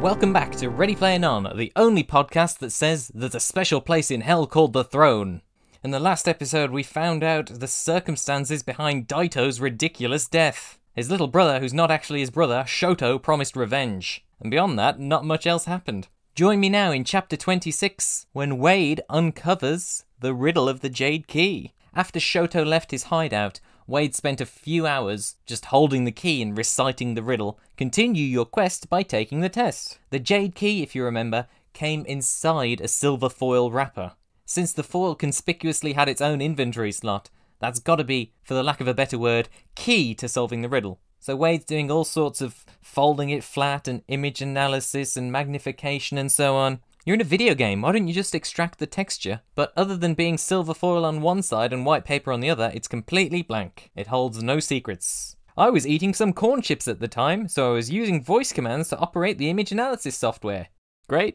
Welcome back to Ready Player None, the only podcast that says there's a special place in hell called the throne. In the last episode, we found out the circumstances behind Daito's ridiculous death. His little brother, who's not actually his brother, Shoto, promised revenge. And beyond that, not much else happened. Join me now in chapter 26, when Wade uncovers the riddle of the Jade Key. After Shoto left his hideout, Wade spent a few hours just holding the key and reciting the riddle. Continue your quest by taking the test. The Jade Key, if you remember, came inside a silver foil wrapper. Since the foil conspicuously had its own inventory slot, that's gotta be, for the lack of a better word, key to solving the riddle. So Wade's doing all sorts of folding it flat and image analysis and magnification and so on. You're in a video game, why don't you just extract the texture? But other than being silver foil on one side and white paper on the other, it's completely blank. It holds no secrets. I was eating some corn chips at the time, so I was using voice commands to operate the image analysis software. Great.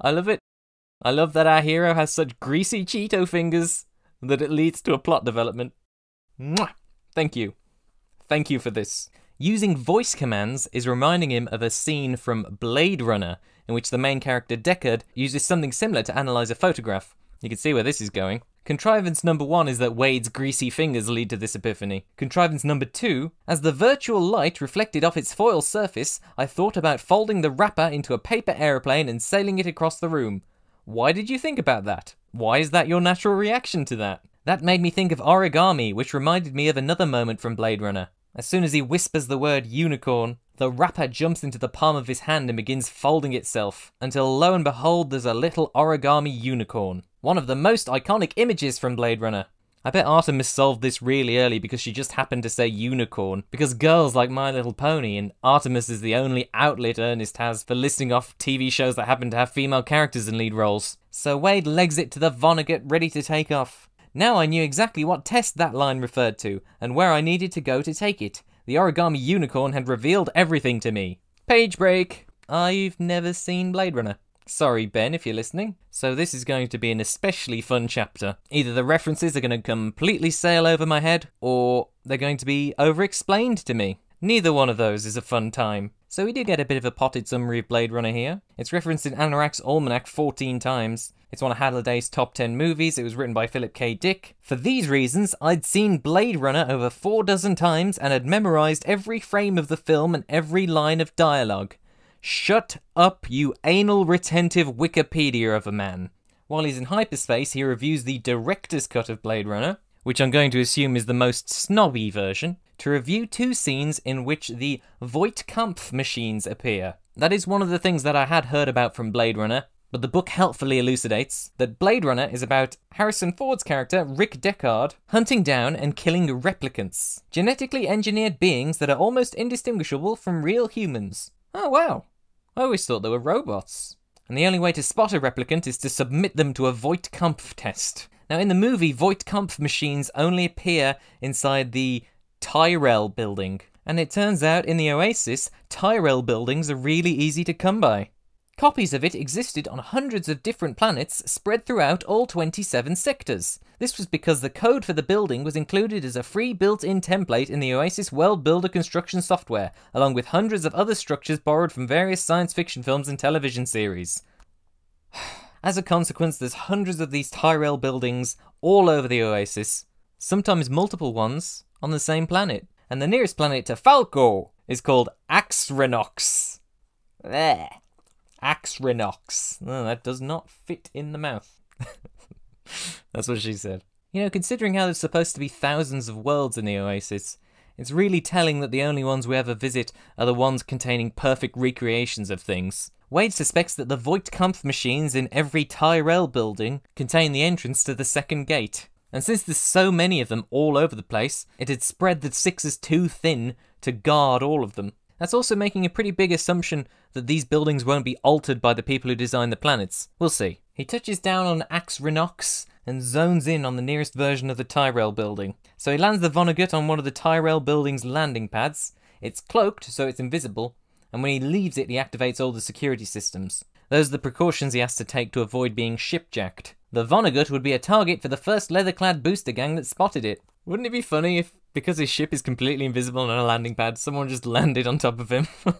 I love it. I love that our hero has such greasy Cheeto fingers that it leads to a plot development. Mwah! Thank you. Thank you for this. Using voice commands is reminding him of a scene from Blade Runner, in which the main character Deckard uses something similar to analyze a photograph. You can see where this is going. Contrivance number one is that Wade's greasy fingers lead to this epiphany. Contrivance number two, as the virtual light reflected off its foil surface, I thought about folding the wrapper into a paper aeroplane and sailing it across the room. Why did you think about that? Why is that your natural reaction to that? That made me think of origami, which reminded me of another moment from Blade Runner. As soon as he whispers the word unicorn, the wrapper jumps into the palm of his hand and begins folding itself, until lo and behold, there's a little origami unicorn. One of the most iconic images from Blade Runner. I bet Artemis solved this really early because she just happened to say unicorn, because girls like My Little Pony, and Artemis is the only outlet Ernest has for listing off TV shows that happen to have female characters in lead roles. So Wade legs it to the Vonnegut ready to take off. Now I knew exactly what test that line referred to, and where I needed to go to take it. The origami unicorn had revealed everything to me. Page break. I've never seen Blade Runner. Sorry, Ben, if you're listening. So, this is going to be an especially fun chapter. Either the references are going to completely sail over my head, or they're going to be over explained to me. Neither one of those is a fun time. So, we do get a bit of a potted summary of Blade Runner here. It's referenced in Anorak's Almanac 14 times. It's one of Halliday's top 10 movies. It was written by Philip K. Dick. For these reasons, I'd seen Blade Runner over four dozen times and had memorized every frame of the film and every line of dialogue. Shut up, you anal retentive Wikipedia of a man. While he's in hyperspace, he reviews the director's cut of Blade Runner, which I'm going to assume is the most snobby version, to review two scenes in which the Voight-Kampff machines appear. That is one of the things that I had heard about from Blade Runner, but the book helpfully elucidates that Blade Runner is about Harrison Ford's character, Rick Deckard, hunting down and killing replicants, genetically engineered beings that are almost indistinguishable from real humans. Oh wow, I always thought they were robots. And the only way to spot a replicant is to submit them to a Voight-Kampff test. Now, in the movie, Voight-Kampff machines only appear inside the Tyrell building. And it turns out in the Oasis, Tyrell buildings are really easy to come by. Copies of it existed on hundreds of different planets spread throughout all 27 sectors. This was because the code for the building was included as a free built in template in the Oasis World Builder construction software, along with hundreds of other structures borrowed from various science fiction films and television series. As a consequence, there's hundreds of these Tyrell buildings all over the Oasis, sometimes multiple ones on the same planet. And the nearest planet to Falco is called Axrenox. There. Axrenox. Oh, that does not fit in the mouth. That's what she said. You know, considering how there's supposed to be thousands of worlds in the Oasis, it's really telling that the only ones we ever visit are the ones containing perfect recreations of things. Wade suspects that the Voight-Kampff machines in every Tyrell building contain the entrance to the second gate. And since there's so many of them all over the place, it had spread the sixes too thin to guard all of them. That's also making a pretty big assumption that these buildings won't be altered by the people who design the planets. We'll see. He touches down on Axrenox and zones in on the nearest version of the Tyrell building. So he lands the Vonnegut on one of the Tyrell building's landing pads. It's cloaked, so it's invisible, and when he leaves it, he activates all the security systems. Those are the precautions he has to take to avoid being shipjacked. The Vonnegut would be a target for the first leather clad booster gang that spotted it. Wouldn't it be funny if because his ship is completely invisible on a landing pad, someone just landed on top of him.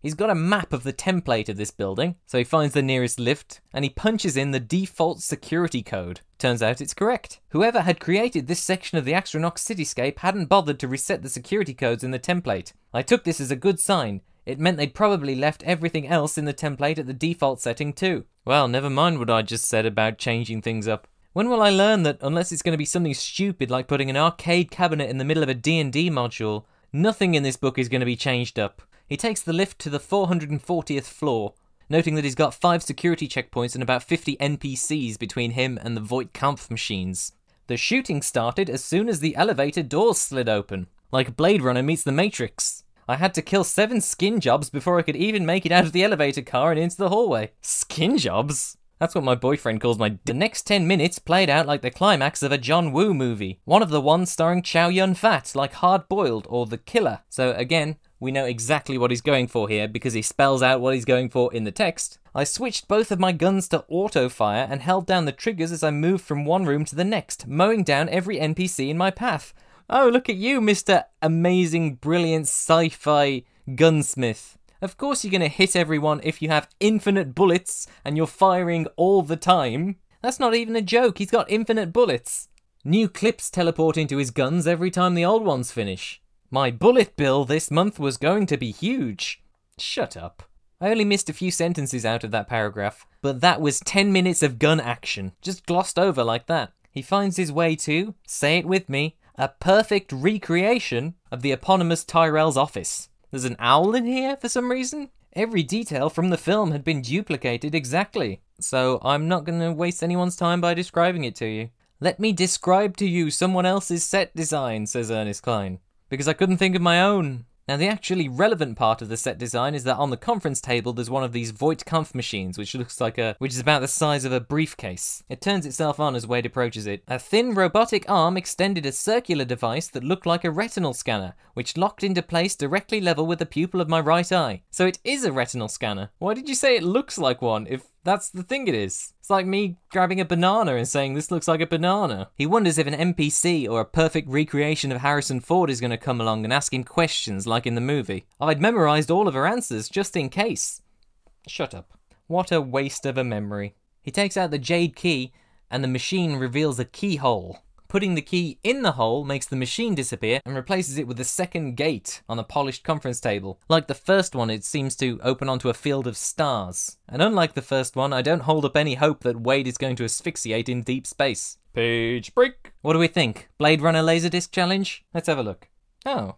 He's got a map of the template of this building, so he finds the nearest lift and he punches in the default security code. Turns out it's correct. Whoever had created this section of the Axrenox cityscape hadn't bothered to reset the security codes in the template. I took this as a good sign. It meant they'd probably left everything else in the template at the default setting too. Well, never mind what I just said about changing things up. When will I learn that unless it's going to be something stupid like putting an arcade cabinet in the middle of a D&D module, nothing in this book is going to be changed up? He takes the lift to the 440th floor, noting that he's got five security checkpoints and about 50 NPCs between him and the Voight Kampff machines. The shooting started as soon as the elevator doors slid open, like Blade Runner meets the Matrix. I had to kill seven skin jobs before I could even make it out of the elevator car and into the hallway. Skin jobs? That's what my boyfriend calls my. The next 10 minutes played out like the climax of a John Woo movie. One of the ones starring Chow Yun Fat, like Hard Boiled or The Killer. So again, we know exactly what he's going for here because he spells out what he's going for in the text. I switched both of my guns to auto fire and held down the triggers as I moved from one room to the next, mowing down every NPC in my path. Oh, look at you, Mr. Amazing, brilliant sci fi gunsmith. Of course, you're going to hit everyone if you have infinite bullets and you're firing all the time. That's not even a joke, he's got infinite bullets. New clips teleport into his guns every time the old ones finish. My bullet bill this month was going to be huge. Shut up. I only missed a few sentences out of that paragraph, but that was 10 minutes of gun action, just glossed over like that. He finds his way to, say it with me, a perfect recreation of the eponymous Tyrell's office. There's an owl in here for some reason? Every detail from the film had been duplicated exactly, so I'm not going to waste anyone's time by describing it to you. Let me describe to you someone else's set design, says Ernest Cline because I couldn't think of my own. Now, the actually relevant part of the set design is that on the conference table there's one of these Voight Kampff machines, which looks like a, which is about the size of a briefcase. It turns itself on as Wade approaches it. A thin robotic arm extended a circular device that looked like a retinal scanner, which locked into place directly level with the pupil of my right eye. So it is a retinal scanner. Why did you say it looks like one if that's the thing it is. It's like me grabbing a banana and saying this looks like a banana. He wonders if an NPC or a perfect recreation of Harrison Ford is going to come along and ask him questions like in the movie. I'd memorized all of her answers just in case. Shut up. What a waste of a memory. He takes out the jade key and the machine reveals a keyhole. Putting the key in the hole makes the machine disappear and replaces it with a second gate on a polished conference table. Like the first one, it seems to open onto a field of stars. And unlike the first one, I don't hold up any hope that Wade is going to asphyxiate in deep space. Page break. What do we think? Blade Runner Laserdisc Challenge? Let's have a look. Oh.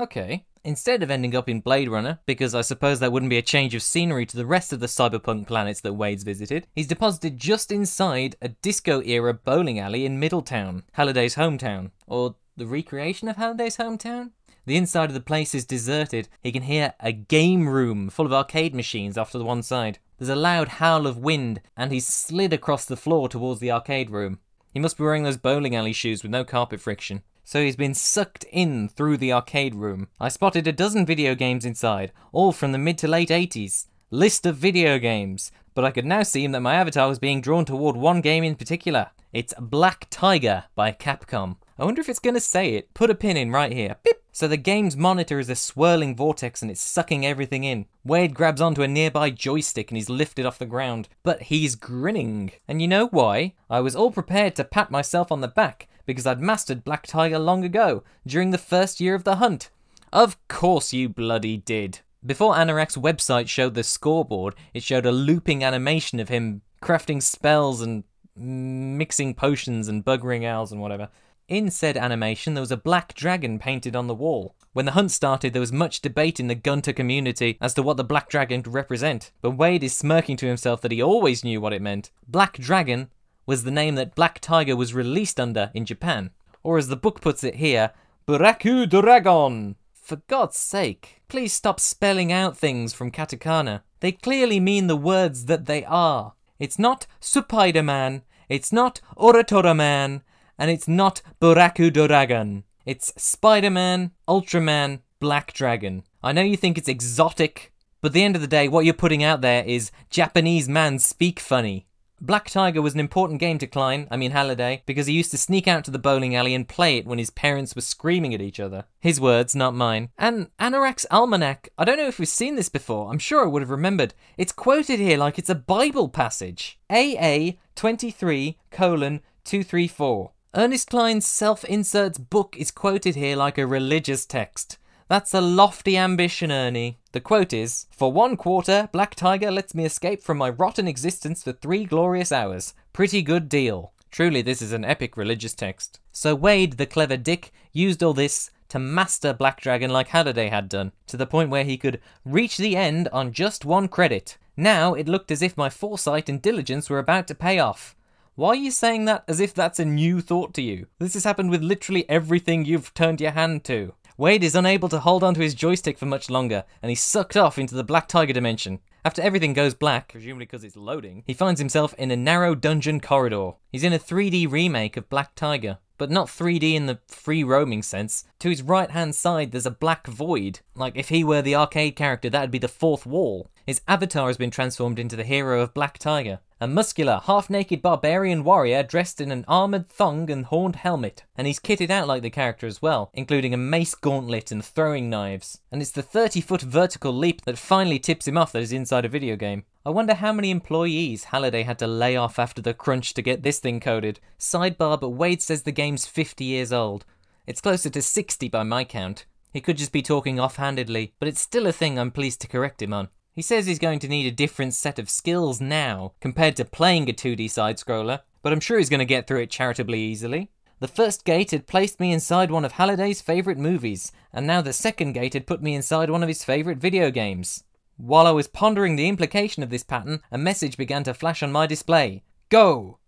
Okay instead of ending up in Blade Runner, because I suppose that wouldn't be a change of scenery to the rest of the cyberpunk planets that Wade's visited, he's deposited just inside a disco era bowling alley in Middletown, Halliday's hometown. Or the recreation of Halliday's hometown? The inside of the place is deserted. He can hear a game room full of arcade machines off to the one side. There's a loud howl of wind, and he's slid across the floor towards the arcade room. He must be wearing those bowling alley shoes with no carpet friction so he's been sucked in through the arcade room. I spotted a dozen video games inside, all from the mid to late 80s. List of video games, but I could now see that my avatar was being drawn toward one game in particular. It's Black Tiger by Capcom. I wonder if it's going to say it. Put a pin in right here. Beep. So the game's monitor is a swirling vortex and it's sucking everything in. Wade grabs onto a nearby joystick and he's lifted off the ground. But he's grinning. And you know why? I was all prepared to pat myself on the back because I'd mastered Black Tiger long ago, during the first year of the hunt. Of course you bloody did. Before Anorak's website showed the scoreboard, it showed a looping animation of him crafting spells and mixing potions and buggering owls and whatever. In said animation, there was a black dragon painted on the wall. When the hunt started, there was much debate in the Gunter community as to what the black dragon could represent, but Wade is smirking to himself that he always knew what it meant. Black dragon was the name that Black Tiger was released under in Japan, or as the book puts it here, Buraku Dragon. For God's sake, please stop spelling out things from katakana. They clearly mean the words that they are. It's not Supaidaman, it's not Urutora Man, and it's not Buraku Dragon. It's Spider-Man, Ultraman, Black Dragon. I know you think it's exotic, but at the end of the day, what you're putting out there is Japanese man speak funny. Black Tiger was an important game to Cline, I mean Halliday, because he used to sneak out to the bowling alley and play it when his parents were screaming at each other. His words, not mine. And Anorak's Almanac, I don't know if we've seen this before, I'm sure I would have remembered. It's quoted here like it's a Bible passage. AA 23 colon 234. Ernest Cline's self inserts book is quoted here like a religious text. That's a lofty ambition, Ernie. The quote is For one quarter, Black Tiger lets me escape from my rotten existence for three glorious hours. Pretty good deal. Truly, this is an epic religious text. So Wade, the clever dick, used all this to master Black Dragon like Halliday had done, to the point where he could reach the end on just one credit. Now it looked as if my foresight and diligence were about to pay off. Why are you saying that as if that's a new thought to you? This has happened with literally everything you've turned your hand to. Wade is unable to hold onto his joystick for much longer, and he's sucked off into the Black Tiger dimension. After everything goes black, presumably because it's loading, he finds himself in a narrow dungeon corridor. He's in a 3D remake of Black Tiger, but not 3D in the free roaming sense. To his right hand side, there's a black void. Like, if he were the arcade character, that'd be the fourth wall. His avatar has been transformed into the hero of Black Tiger, a muscular, half naked barbarian warrior dressed in an armoured thong and horned helmet. And he's kitted out like the character as well, including a mace gauntlet and throwing knives. And it's the 30 foot vertical leap that finally tips him off that he's inside a video game. I wonder how many employees Halliday had to lay off after the crunch to get this thing coded. Sidebar, but Wade says the game's 50 years old. It's closer to 60 by my count. He could just be talking offhandedly, but it's still a thing I'm pleased to correct him on. He says he's going to need a different set of skills now compared to playing a 2D side scroller, but I'm sure he's going to get through it charitably easily. The first gate had placed me inside one of Halliday's favourite movies, and now the second gate had put me inside one of his favourite video games. While I was pondering the implication of this pattern, a message began to flash on my display. Go!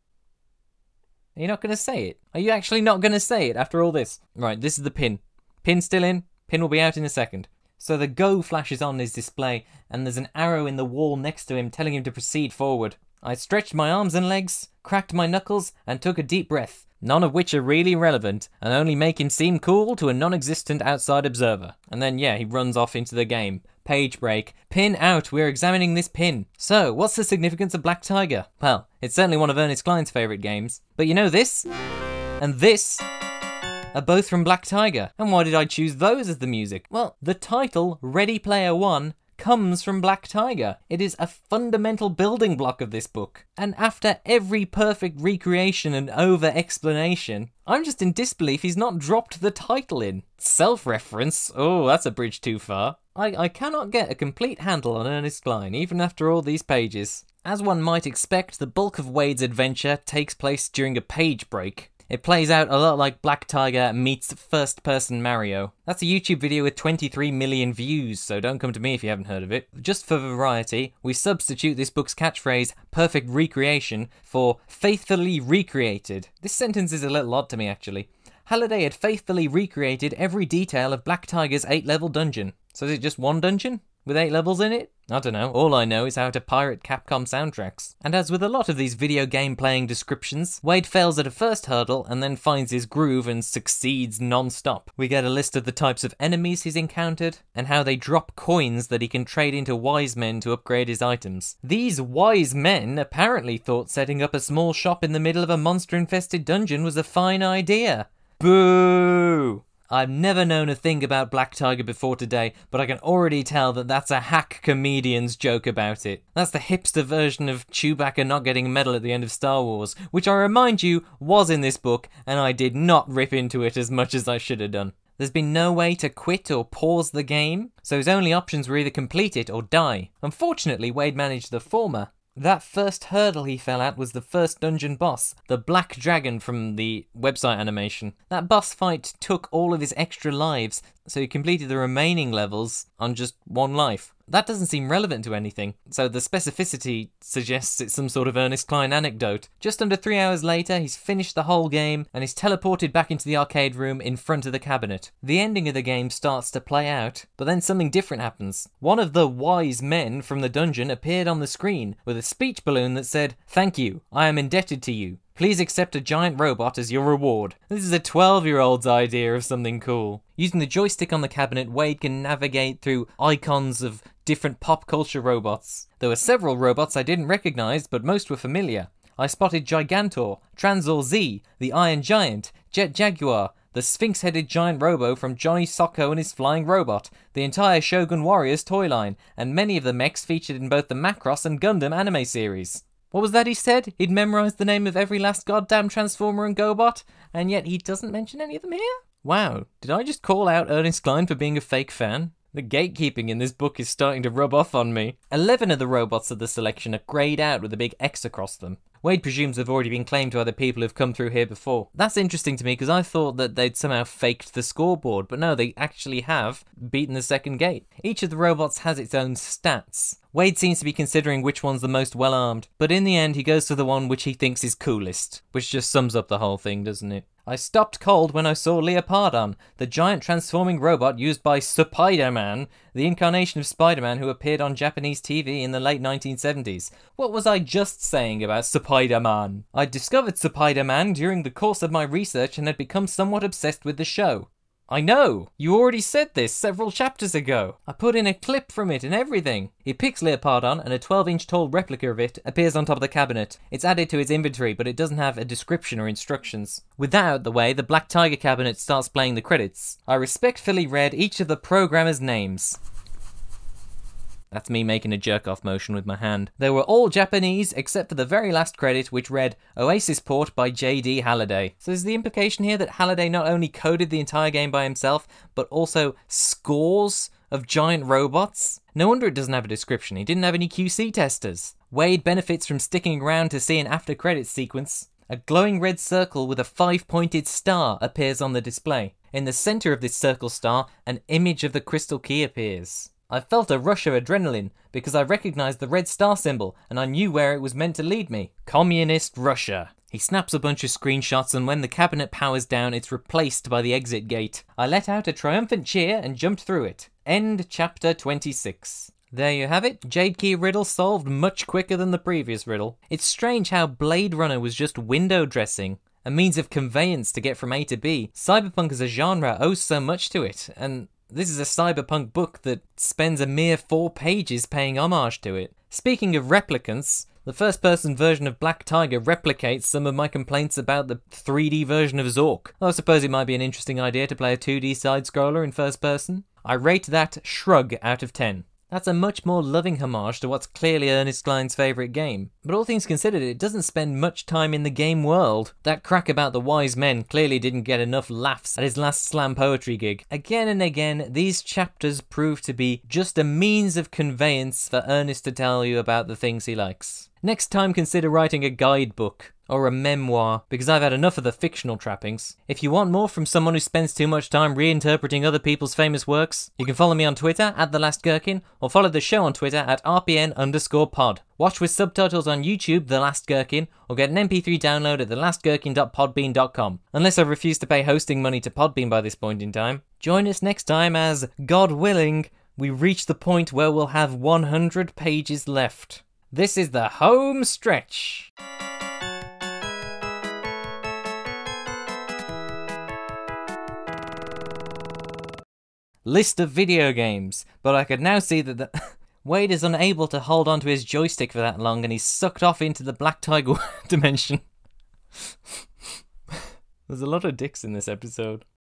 Are you not going to say it? Are you actually not going to say it after all this? Right, this is the pin. Pin still in. Pin will be out in a second. So the go flashes on his display, and there's an arrow in the wall next to him telling him to proceed forward. I stretched my arms and legs, cracked my knuckles, and took a deep breath, none of which are really relevant, and only make him seem cool to a non existent outside observer. And then, yeah, he runs off into the game. Page break. Pin out, we're examining this pin. So, what's the significance of Black Tiger? Well, it's certainly one of Ernest Cline's favourite games. But you know this? And this? Are both from Black Tiger. And why did I choose those as the music? Well, the title, Ready Player One, comes from Black Tiger. It is a fundamental building block of this book. And after every perfect recreation and over explanation, I'm just in disbelief he's not dropped the title in. Self reference? Oh, that's a bridge too far. I, I cannot get a complete handle on Ernest Cline, even after all these pages. As one might expect, the bulk of Wade's adventure takes place during a page break. It plays out a lot like Black Tiger meets first person Mario. That's a YouTube video with 23 million views, so don't come to me if you haven't heard of it. Just for variety, we substitute this book's catchphrase, perfect recreation, for faithfully recreated. This sentence is a little odd to me actually. Halliday had faithfully recreated every detail of Black Tiger's 8 level dungeon. So is it just one dungeon? With 8 levels in it? I don't know, all I know is how to pirate Capcom soundtracks. And as with a lot of these video game playing descriptions, Wade fails at a first hurdle and then finds his groove and succeeds non-stop. We get a list of the types of enemies he's encountered, and how they drop coins that he can trade into wise men to upgrade his items. These wise men apparently thought setting up a small shop in the middle of a monster-infested dungeon was a fine idea. Boo! I've never known a thing about Black Tiger before today, but I can already tell that that's a hack comedian's joke about it. That's the hipster version of Chewbacca not getting a medal at the end of Star Wars, which I remind you was in this book, and I did not rip into it as much as I should have done. There's been no way to quit or pause the game, so his only options were either complete it or die. Unfortunately, Wade managed the former, that first hurdle he fell at was the first dungeon boss, the Black Dragon from the website animation. That boss fight took all of his extra lives, so he completed the remaining levels on just one life. That doesn't seem relevant to anything, so the specificity suggests it's some sort of Ernest Cline anecdote. Just under three hours later, he's finished the whole game and is teleported back into the arcade room in front of the cabinet. The ending of the game starts to play out, but then something different happens. One of the wise men from the dungeon appeared on the screen with a speech balloon that said, Thank you, I am indebted to you. Please accept a giant robot as your reward. This is a 12 year old's idea of something cool. Using the joystick on the cabinet, Wade can navigate through icons of different pop culture robots. There were several robots I didn't recognize, but most were familiar. I spotted Gigantor, Tranzor Z, the Iron Giant, Jet Jaguar, the Sphinx headed giant robo from Johnny Sokko and his flying robot, the entire Shogun Warriors toy line, and many of the mechs featured in both the Macross and Gundam anime series. What was that he said? He'd memorized the name of every last goddamn Transformer and GoBot, and yet he doesn't mention any of them here? Wow, did I just call out Ernest Cline for being a fake fan? The gatekeeping in this book is starting to rub off on me. Eleven of the robots of the selection are greyed out with a big X across them. Wade presumes they've already been claimed to other people who've come through here before. That's interesting to me because I thought that they'd somehow faked the scoreboard, but no, they actually have beaten the second gate. Each of the robots has its own stats. Wade seems to be considering which one's the most well armed, but in the end he goes for the one which he thinks is coolest, which just sums up the whole thing, doesn't it? I stopped cold when I saw Leopardon, the giant transforming robot used by Spider-Man, the incarnation of Spider-Man who appeared on Japanese TV in the late 1970s. What was I just saying about Spider-Man? I discovered Spider-Man during the course of my research and had become somewhat obsessed with the show. I know! You already said this several chapters ago. I put in a clip from it and everything. He picks Leopardon and a 12 inch tall replica of it appears on top of the cabinet. It's added to his inventory, but it doesn't have a description or instructions. With that out the way, the Black Tiger cabinet starts playing the credits. I respectfully read each of the programmers' names. That's me making a jerk off motion with my hand. They were all Japanese except for the very last credit, which read Oasis Port by J.D. Halliday. So is the implication here that Halliday not only coded the entire game by himself, but also scores of giant robots? No wonder it doesn't have a description. He didn't have any QC testers. Wade benefits from sticking around to see an after credits sequence. A glowing red circle with a five pointed star appears on the display. In the center of this circle star, an image of the crystal key appears. I felt a rush of adrenaline because I recognized the red star symbol and I knew where it was meant to lead me. Communist Russia. He snaps a bunch of screenshots, and when the cabinet powers down, it's replaced by the exit gate. I let out a triumphant cheer and jumped through it. End chapter 26. There you have it. Jade Key riddle solved much quicker than the previous riddle. It's strange how Blade Runner was just window dressing, a means of conveyance to get from A to B. Cyberpunk as a genre owes so much to it, and this is a cyberpunk book that spends a mere four pages paying homage to it. Speaking of replicants, the first person version of Black Tiger replicates some of my complaints about the 3D version of Zork. I suppose it might be an interesting idea to play a 2D side scroller in first person. I rate that shrug out of 10. That's a much more loving homage to what's clearly Ernest Cline's favourite game. But all things considered, it doesn't spend much time in the game world. That crack about the wise men clearly didn't get enough laughs at his last slam poetry gig. Again and again, these chapters prove to be just a means of conveyance for Ernest to tell you about the things he likes. Next time, consider writing a guidebook or a memoir, because I've had enough of the fictional trappings. If you want more from someone who spends too much time reinterpreting other people's famous works, you can follow me on Twitter at The Last Gherkin, or follow the show on Twitter at RPN underscore pod. Watch with subtitles on YouTube, The Last Gherkin, or get an MP3 download at thelastgherkin.podbean.com, unless I refuse to pay hosting money to Podbean by this point in time. Join us next time as, God willing, we reach the point where we'll have 100 pages left. This is the home stretch. List of video games, but I could now see that the Wade is unable to hold onto his joystick for that long and he's sucked off into the Black Tiger dimension. There's a lot of dicks in this episode.